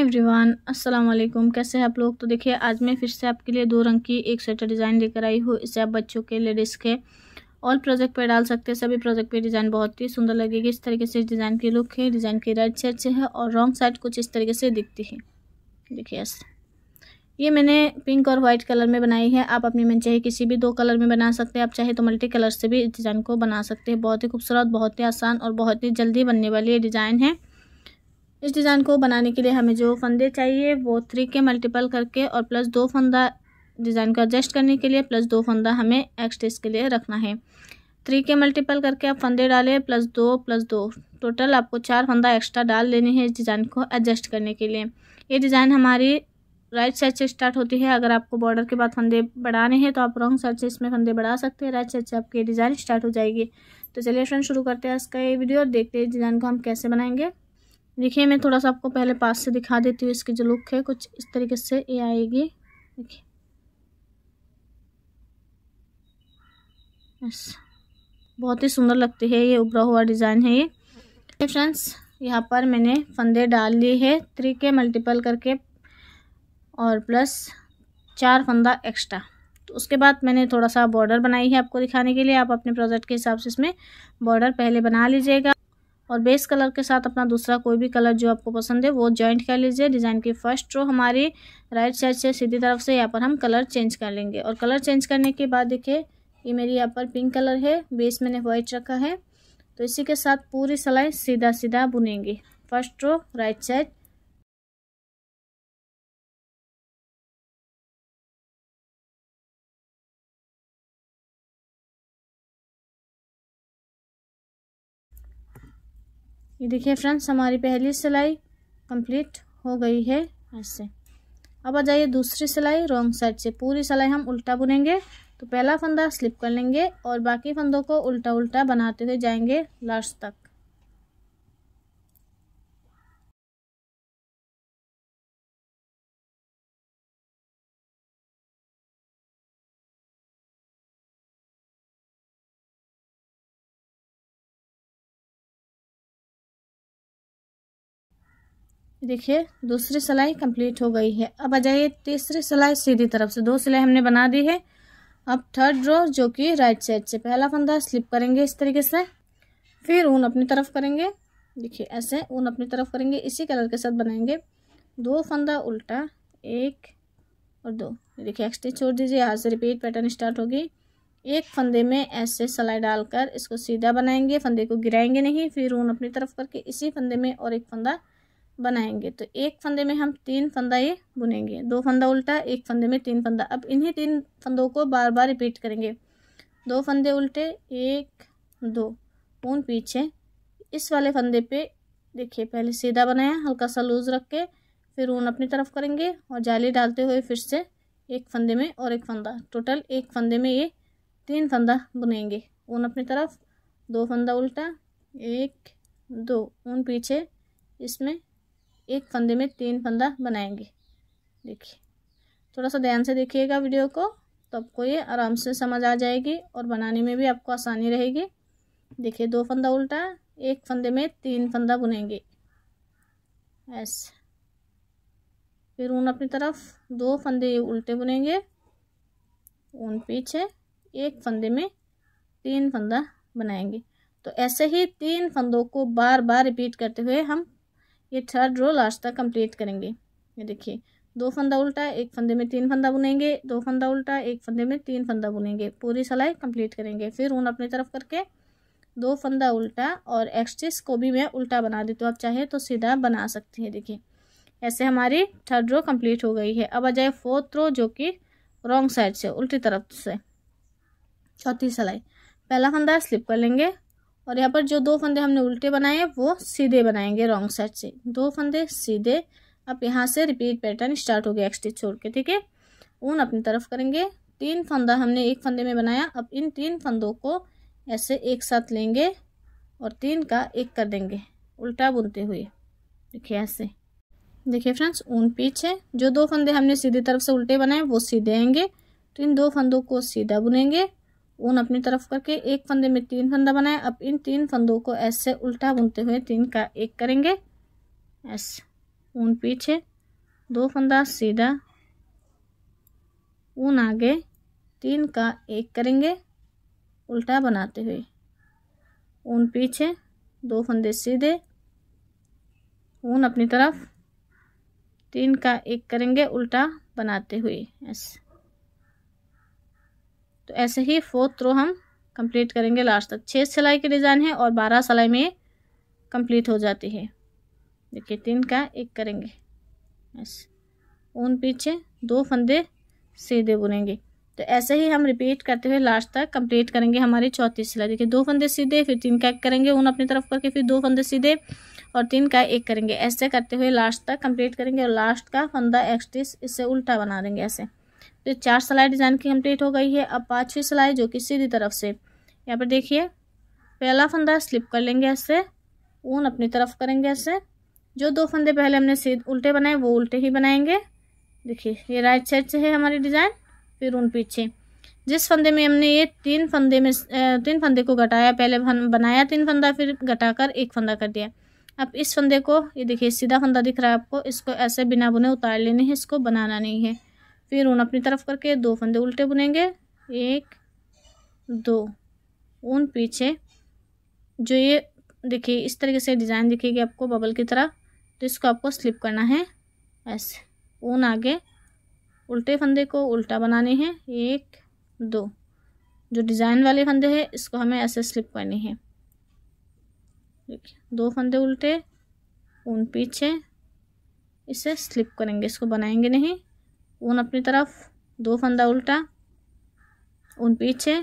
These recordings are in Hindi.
हाय एवरीवन अस्सलाम वालेकुम कैसे हैं आप लोग? तो देखिए, आज मैं फिर से आपके लिए दो रंग की एक स्वेटर डिज़ाइन लेकर आई हूँ। इसे आप बच्चों के लेडीज़ के ऑल प्रोजेक्ट पे डाल सकते हैं। सभी प्रोजेक्ट पे डिज़ाइन बहुत ही सुंदर लगेगी। इस तरीके से डिज़ाइन की लुक है डिज़ाइन की राइट साइड से है और रॉन्ग साइड कुछ इस तरीके से दिखती है। देखिए ऐसे ये मैंने पिंक और वाइट कलर में बनाई है। आप अपनी मन चाहे किसी भी दो कलर में बना सकते हैं। आप चाहे तो मल्टी कलर से भी इस डिज़ाइन को बना सकते हैं। बहुत ही खूबसूरत, बहुत ही आसान और बहुत ही जल्दी बनने वाली ये डिज़ाइन है। इस डिज़ाइन को बनाने के लिए हमें जो फंदे चाहिए, वो थ्री के मल्टीपल करके और प्लस दो फंदा डिज़ाइन को एडजस्ट करने के लिए प्लस दो फंदा हमें एक्सटेस के लिए रखना है। थ्री के मल्टीपल करके आप फंदे डालें प्लस दो प्लस दो। टोटल आपको चार फंदा एक्स्ट्रा डाल लेने हैं इस डिज़ाइन को एडजस्ट करने के लिए। ये डिज़ाइन हमारी राइट साइड से स्टार्ट होती है। अगर आपको बॉर्डर के बाद फंदे बढ़ाने हैं तो आप रॉन्ग साइड से इसमें फंदे बढ़ा सकते हैं। राइट साइड से आपकी डिज़ाइन स्टार्ट हो जाएगी। तो चलिए फ्रेंड शुरू करते हैं इसका ये वीडियो और देखते हैं डिज़ाइन को हम कैसे बनाएँगे। देखिए, मैं थोड़ा सा आपको पहले पास से दिखा देती हूँ इसकी जो लुक है, कुछ इस तरीके से ये आएगी। देखिए। बस बहुत ही सुंदर लगती है ये उभरा हुआ डिज़ाइन है ये। फ्रेंड्स, यहाँ पर मैंने फंदे डाल लिए है थ्री के मल्टीपल करके, और प्लस चार फंदा एक्स्ट्रा तो उसके बाद मैंने थोड़ा सा बॉर्डर बनाई है आपको दिखाने के लिए। आप अपने प्रोजेक्ट के हिसाब से इसमें बॉर्डर पहले बना लीजिएगा। और बेस कलर के साथ अपना दूसरा कोई भी कलर जो आपको पसंद है, वो ज्वाइंट कर लीजिए। डिज़ाइन की फ़र्स्ट रो हमारी राइट साइड से सीधी तरफ़ से यहाँ पर हम कलर चेंज कर लेंगे। और कलर चेंज करने के बाद देखिए, ये मेरी यहाँ पर पिंक कलर है। बेस मैंने वाइट रखा है। तो इसी के साथ पूरी सिलाई सीधा सीधा बुनेंगे। फ़र्स्ट रो राइट साइड ये देखिए फ्रेंड्स, हमारी पहली सिलाई कंप्लीट हो गई है ऐसे अब आ जाइए दूसरी सिलाई, रॉन्ग साइड से। पूरी सिलाई हम उल्टा बुनेंगे तो पहला फंदा स्लिप कर लेंगे और बाकी फंदों को उल्टा उल्टा बनाते हुए जाएँगे लास्ट तक। देखिए, दूसरी सिलाई कंप्लीट हो गई है। अब आ जाइए तीसरी सिलाई सीधी तरफ़ से। दो सिलाई हमने बना दी है। अब थर्ड रो जो कि राइट साइड से। पहला फंदा स्लिप करेंगे इस तरीके से। फिर ऊन अपनी तरफ़ करेंगे। देखिए, ऐसे ऊन अपनी तरफ़ करेंगे। इसी कलर के साथ बनाएँगे। दो फंदा उल्टा, एक और दो। देखिए एक्सट्री छोड़ दीजिए। यहाँ से रिपीट पैटर्न स्टार्ट होगी। एक फंदे में ऐसे सिलाई डालकर इसको सीधा बनाएँगे। फंदे को गिराएँगे नहीं। फिर ऊन अपनी तरफ़ करके इसी फंदे में और एक फंदा बनाएँगे। तो एक फंदे में हम तीन फंदा ये बुनेंगे। दो फंदा उल्टा, एक फंदे में तीन फंदा। अब इन्हीं तीन फंदों को बार बार रिपीट करेंगे। दो फंदे उल्टे, एक, दो। ऊन पीछे। इस वाले फंदे पे देखिए, पहले सीधा बनाया, हल्का सा लूज रख के, फिर ऊन अपनी तरफ़ करेंगे और जाली डालते हुए फिर से एक फंदे में और एक फंदा। टोटल एक फंदे में ये तीन फंदा बुनेंगे। ऊन अपनी तरफ़, दो फंदा उल्टा, एक, दो। ऊन पीछे, इसमें एक फंदे में तीन फंदा बनाएँगे। देखिए थोड़ा सा ध्यान से देखिएगा वीडियो को तो आपको ये आराम से समझ आ जाएगी और बनाने में भी आपको आसानी रहेगी। देखिए, दो फंदा उल्टा, एक फंदे में तीन फंदा बुनेंगे। ऐसे फिर ऊन अपनी तरफ़ दो फंदे उल्टे बुनेंगे। ऊन पीछे एक फंदे में तीन फंदा बनाएँगे। तो ऐसे ही तीन फंदों को बार बार रिपीट करते हुए हम ये थर्ड रो लास्ट तक कंप्लीट करेंगे। ये देखिए, दो फंदा उल्टा, एक फंदे में तीन फंदा बुनेंगे, दो फंदा उल्टा, एक फंदे में तीन फंदा बुनेंगे। पूरी सिलाई कंप्लीट करेंगे। फिर ऊन अपनी तरफ़ करके दो फंदा उल्टा और एक्सट्रीस को भी मैं उल्टा बना देती हूँ। आप चाहे तो सीधा बना सकती हैं, देखिए। ऐसे हमारी थर्ड रो कंप्लीट हो गई है। अब आ जाए फोर्थ रो जो कि रॉन्ग साइड से, उल्टी तरफ़ से। चौथी सिलाई। पहला फंदा स्लिप कर लेंगे। और यहाँ पर जो दो फंदे हमने उल्टे बनाए वो सीधे बनाएँगे रॉन्ग साइड से। दो फंदे सीधे, अब यहाँ से रिपीट पैटर्न स्टार्ट हो गया एक्सटिच छोड़ के, ठीक है? ऊन अपनी तरफ़ करेंगे। तीन फंदा हमने एक फंदे में बनाया, अब इन तीन फंदों को ऐसे एक साथ लेंगे और तीन का एक कर देंगे, उल्टा बुनते हुए। देखिए ऐसे। देखिए फ्रेंड्स ऊन पीछे जो दो फंदे हमने सीधी तरफ़ से उल्टे बनाए, वो सीधे आएँगे। तो इन दो फंदों को सीधा बुनेंगे। ऊन अपनी तरफ़ करके एक फंदे में तीन फंदा बनाए। अब इन तीन फंदों को ऐसे उल्टा बुनते हुए तीन का एक करेंगे। ऐसे ऊन पीछे, दो फंदा सीधा, ऊन आगे, तीन का एक करेंगे उल्टा बनाते हुए। ऊन पीछे, दो फंदे सीधे, ऊन अपनी तरफ़, तीन का एक करेंगे उल्टा बनाते हुए। ऐसे तो ऐसे ही फोर्थ रो हम कंप्लीट करेंगे। लास्ट तक छः सिलाई की डिज़ाइन है और बारह सिलाई में कंप्लीट हो जाती है। देखिए, तीन का एक करेंगे। ऐसे ऊन पीछे दो फंदे सीधे बुनेंगे। तो ऐसे ही हम रिपीट करते हुए लास्ट तक कंप्लीट करेंगे हमारी चौथी सिलाई। देखिए, दो फंदे सीधे, फिर तीन का एक करेंगे। ऊन अपनी तरफ़ करके फिर दो फंदे सीधे और तीन का एक करेंगे। ऐसे करते हुए लास्ट तक कंप्लीट करेंगे और लास्ट का फंदा एक्सटिस इससे उल्टा बना देंगे ऐसे। तो चार सिलाई डिज़ाइन की कंप्लीट हो गई है। अब पाँचवीं सिलाई जो कि सीधी तरफ़ से। यहाँ पर देखिए, पहला फंदा स्लिप कर लेंगे ऐसे, ऊन अपनी तरफ़ करेंगे ऐसे। जो दो फंदे पहले हमने सीध, उल्टे बनाए, वो उल्टे ही बनाएँगे। देखिए, ये राइट साइड से है हमारी डिज़ाइन, फिर उन पीछे। जिस फंदे में हमने ये तीन फंदे में तीन फंदे को घटाया, पहले बनाया तीन फंदा, फिर घटाकर एक फंदा कर दिया। अब इस फंदे को, ये देखिए, सीधा फंदा दिख रहा है आपको, इसको ऐसे बिना बुने उतार लेने हैं, इसको बनाना नहीं है। फिर ऊन अपनी तरफ़ करके दो फंदे उल्टे बुनेंगे। एक, दो। ऊन पीछे। जो ये, देखिए, इस तरीके से डिज़ाइन दिखेगी आपको बबल की तरह। तो इसको आपको स्लिप करना है। ऐसे ऊन आगे। उल्टे फंदे को उल्टा बनाने हैं। एक, दो। जो डिज़ाइन वाले फंदे हैं, इसको हमें ऐसे स्लिप करनी है। देखिए, दो फंदे उल्टे, ऊन पीछे। इसे स्लिप करेंगे, इसको बनाएँगे नहीं। ऊन अपनी तरफ़, दो फंदा उल्टा, ऊन पीछे,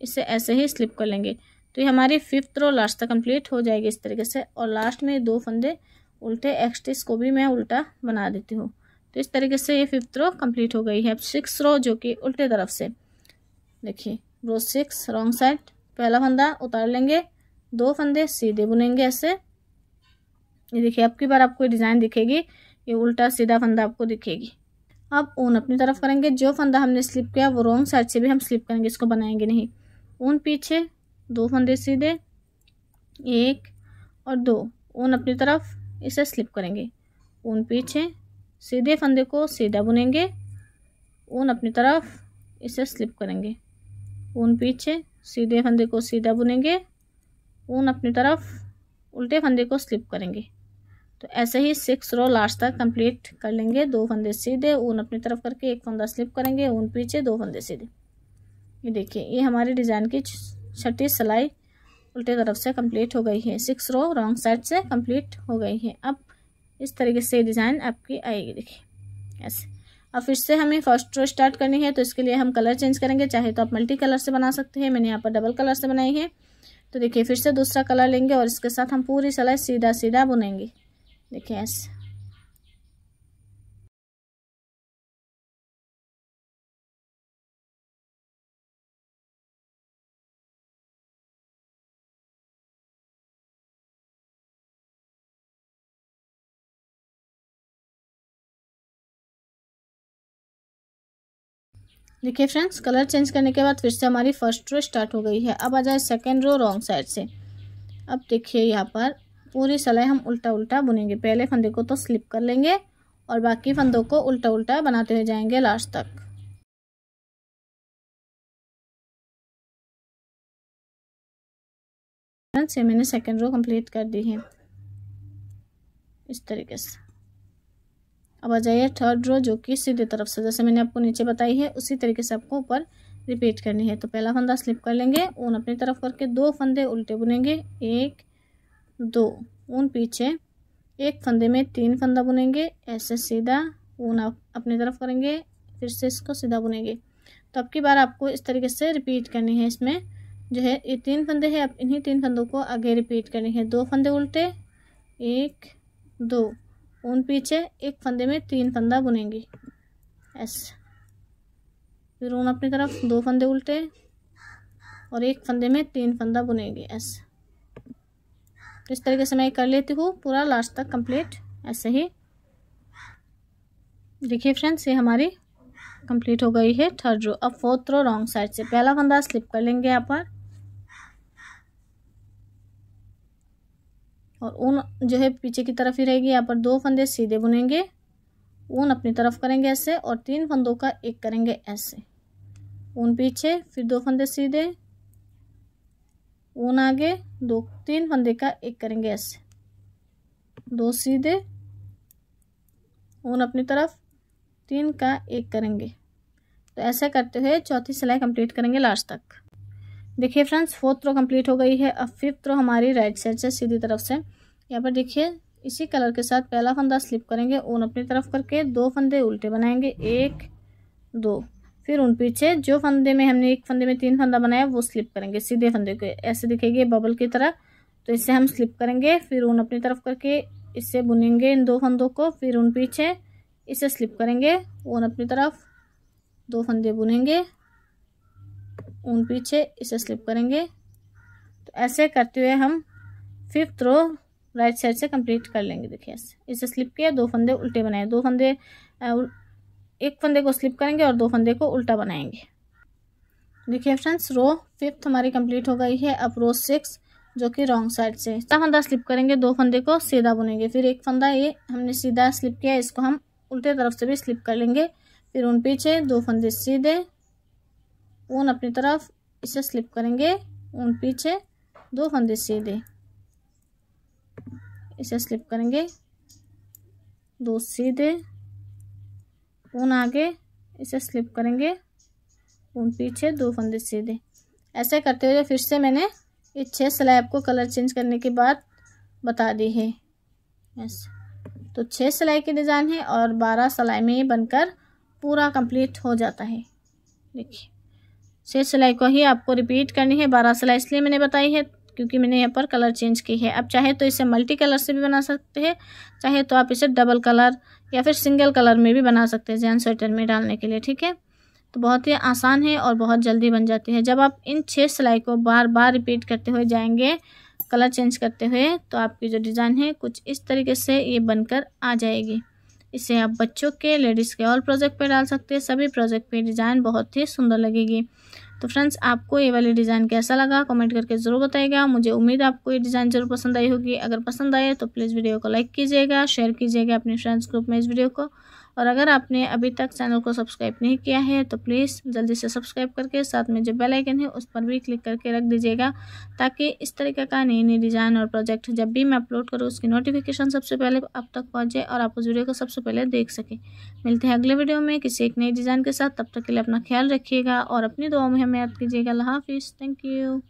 इसे ऐसे ही स्लिप कर लेंगे। तो ये हमारी फिफ्थ रो लास्ट तक कंप्लीट हो जाएगी इस तरीके से। और लास्ट में दो फंदे उल्टे एक्सटिस को भी मैं उल्टा बना देती हूँ। तो इस तरीके से ये फिफ्थ रो कंप्लीट हो गई है। अब सिक्स रो जो कि उल्टे तरफ़ से। देखिए रो सिक्स रॉन्ग साइड पहला फंदा उतार लेंगे, दो फंदे सीधे बुनेंगे ऐसे। ये देखिए, अब की बार आपको डिज़ाइन दिखेगी, ये उल्टा सीधा फंदा आपको दिखेगी। अब ऊन अपनी तरफ़ करेंगे। जो फंदा हमने स्लिप किया, वो रॉन्ग साइड से भी हम स्लिप करेंगे, इसको बनाएँगे नहीं। ऊन पीछे, दो फंदे सीधे, एक और दो। ऊन अपनी तरफ़, इसे स्लिप करेंगे। ऊन पीछे, सीधे फंदे को सीधा बुनेंगे। ऊन अपनी तरफ़, इसे स्लिप करेंगे। ऊन पीछे, सीधे फंदे को सीधा बुनेंगे। ऊन अपनी तरफ़, उल्टे फंदे को स्लिप करेंगे। तो ऐसे ही सिक्स रो लास्ट तक कंप्लीट कर लेंगे। दो फंदे सीधे, ऊन अपनी तरफ़ करके एक फंदा स्लिप करेंगे, ऊन पीछे, दो फंदे सीधे। ये देखिए, ये हमारी डिज़ाइन की छठी सिलाई उल्टे तरफ़ से कंप्लीट हो गई है। सिक्स रो रॉन्ग साइड से कंप्लीट हो गई है। अब इस तरीके से डिज़ाइन आपकी आएगी, देखिए। ऐसे। अब फिर से हमें फ़र्स्ट रो स्टार्ट करनी है तो इसके लिए हम कलर चेंज करेंगे। चाहे तो आप मल्टी कलर से बना सकते हैं। मैंने यहाँ पर डबल कलर से बनाई है। तो देखिए, फिर से दूसरा कलर लेंगे और इसके साथ हम पूरी सिलाई सीधा सीधा बुनेंगे। देखिए ऐसे देखिए फ्रेंड्स, कलर चेंज करने के बाद फिर से हमारी फ़र्स्ट रो स्टार्ट हो गई है। अब आ जाए सेकेंड रो रॉन्ग साइड से। अब देखिए यहाँ पर पूरी सिलाई हम उल्टा उल्टा बुनेंगे। पहले फंदे को तो स्लिप कर लेंगे और बाकी फंदों को उल्टा उल्टा बनाते हुए जाएँगे लास्ट तक। ये मैंने सेकेंड रो कंप्लीट कर दी है। इस तरीके से। अब आ जाइए थर्ड रो जो कि सीधे तरफ़ से, जैसे मैंने आपको नीचे बताई है, उसी तरीके से आपको ऊपर रिपीट करनी है। तो पहला फंदा स्लिप कर लेंगे, ऊन अपनी तरफ़ करके दो फंदे उल्टे बुनेंगे। एक दो, ऊन पीछे। एक फंदे में तीन फंदा बुनेंगे, ऐसे सीधा ऊन आप अपनी तरफ़ करेंगे, फिर से इसको सीधा बुनेंगे। तो अब की बार आपको इस तरीके से रिपीट करनी है इसमें। जो है, ये तीन फंदे हैं आप इन्हीं तीन फंदों को आगे रिपीट करनी है। दो फंदे उल्टे, एक, दो। ऊन पीछे, एक फंदे में तीन फंदा बुनेंगे। ऐसे। फिर ऊन अपनी तरफ़, दो फंदे उल्टे और एक फंदे में तीन फंदा बुनेंगे। ऐसे। तो इस तरीके से मैं कर लेती हूँ, पूरा लास्ट तक कंप्लीट ऐसे ही। देखिए फ्रेंड्स ये हमारी कंप्लीट हो गई है थर्ड रो अब फोर्थ रो रॉन्ग साइड से। पहला फंदा स्लिप कर लेंगे यहाँ पर। और ऊन जो है पीछे की तरफ़ ही रहेगी, यहाँ पर दो फंदे सीधे बुनेंगे। ऊन अपनी तरफ़ करेंगे ऐसे और तीन फंदों का एक करेंगे ऐसे। ऊन पीछे, फिर दो फंदे सीधे। ऊन आगे, दो, तीन फंदे का एक करेंगे ऐसे। दो सीधे, ऊन अपनी तरफ़, तीन का एक करेंगे। तो ऐसा करते हुए चौथी सिलाई कंप्लीट करेंगे लास्ट तक। देखिए फ्रेंड्स फोर्थ रो कंप्लीट हो गई है, अब फिफ्थ रो हमारी राइट साइड से सीधी तरफ़ से। यहाँ पर देखिए, इसी कलर के साथ पहला फंदा स्लिप करेंगे, ऊन अपनी तरफ़ करके दो फंदे उल्टे बनाएँगे, एक, दो। फिर उन पीछे जो फंदे में हमने, एक फंदे में तीन फंदा बनाया, वो स्लिप करेंगे, सीधे फंदे को, ऐसे दिखेगी बबल की तरह। तो इससे हम स्लिप करेंगे, फिर ऊन अपनी तरफ़ करके इससे बुनेंगे इन दो फंदों को, फिर उन पीछे इसे स्लिप करेंगे ऊन अपनी तरफ़ दो फंदे बुनेंगे ऊन पीछे इसे स्लिप करेंगे। तो ऐसे करते हुए हम फिफ्थ रो राइट साइड से कंप्लीट कर लेंगे, देखिए ऐसे। इसे स्लिप किया, दो फंदे उल्टे बनाए, दो फंदे एक फंदे को स्लिप करेंगे और दो फंदे को उल्टा बनाएँगे। देखिए फ्रेंड्स रो फिफ्थ हमारी कंप्लीट हो गई है। अब रो सिक्स जो कि रॉन्ग साइड से। सीधा फंदा स्लिप करेंगे, दो फंदे को सीधा बुनेंगे। फिर एक फंदा ये हमने सीधा स्लिप किया इसको हम उल्टे तरफ़ से भी स्लिप कर लेंगे। फिर उन पीछे दो फंदे सीधे ऊन अपनी तरफ़ इसे स्लिप करेंगे। ऊन पीछे दो फंदे सीधे, इसे स्लिप करेंगे। दो सीधे ऊन आगे, इसे स्लिप करेंगे। ऊन पीछे, दो फंदे सीधे। ऐसे करते हुए फिर से मैंने ये छः सिलाई आपको कलर चेंज करने के बाद बता दी है। ऐसे तो छः सिलाई की डिज़ाइन है और बारह सिलाई में बनकर पूरा कंप्लीट हो जाता है। देखिए छः सिलाई को ही आपको रिपीट करनी है। बारह सिलाई इसलिए मैंने बताई है क्योंकि मैंने यहाँ पर कलर चेंज की है। अब चाहे तो इसे मल्टी कलर से भी बना सकते हैं, चाहे तो आप इसे डबल कलर या फिर सिंगल कलर में भी बना सकते हैं जैन स्वेटर में डालने के लिए, ठीक है? तो बहुत ही आसान है और बहुत जल्दी बन जाती है। जब आप इन छः सिलाई को बार बार रिपीट करते हुए जाएँगे, कलर चेंज करते हुए तो आपकी जो डिज़ाइन है कुछ इस तरीके से ये बनकर आ जाएगी। इसे आप बच्चों के, लेडीज़ के और प्रोजेक्ट पे डाल सकते हैं। सभी प्रोजेक्ट पे डिज़ाइन बहुत ही सुंदर लगेगी। तो फ्रेंड्स, आपको ये वाली डिज़ाइन कैसा लगा? कमेंट करके ज़रूर बताइएगा। मुझे उम्मीद है आपको ये डिज़ाइन ज़रूर पसंद आई होगी। अगर पसंद आए तो प्लीज़ वीडियो को लाइक कीजिएगा, शेयर कीजिएगा अपने फ्रेंड्स ग्रुप में इस वीडियो को। और अगर आपने अभी तक चैनल को सब्सक्राइब नहीं किया है तो प्लीज़ जल्दी से सब्सक्राइब करके साथ में जो बेल आइकन है, उस पर भी क्लिक करके रख दीजिएगा, ताकि इस तरीके का नई नई डिज़ाइन और प्रोजेक्ट जब भी मैं अपलोड करूँ, उसकी नोटिफिकेशन सबसे पहले आप तक पहुँचे और आप उस वीडियो को सबसे पहले देख सकें। मिलते हैं अगले वीडियो में किसी एक नई डिज़ाइन के साथ, तब तक के लिए अपना ख्याल रखिएगा और अपनी दुआ में हमें याद कीजिएगा। हाफिज़। Thank you